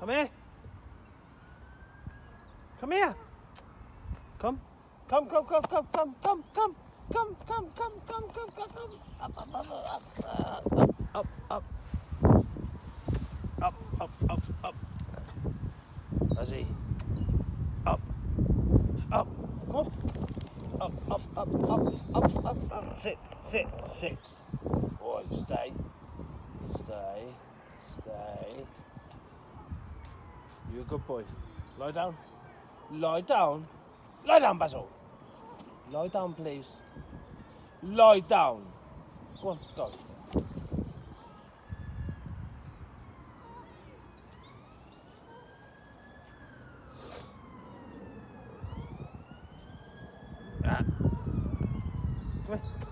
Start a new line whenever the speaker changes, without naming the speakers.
Come here. Come here. Come. Come, come, come, come, come, come, come. Come, come, come, come, come, come, come. Up, up, up, up, up, up, up. Up, up, up, up. That's he. Up. Up. Come on. Up, up, up, up, up, up, up. Sit, sit, sit. Boy, stay. Stay. Stay. You're a good boy. Lie down. Lie down. Lie down, Basil. Lie down, please. Lie down. Go on, go. Ah. Come here.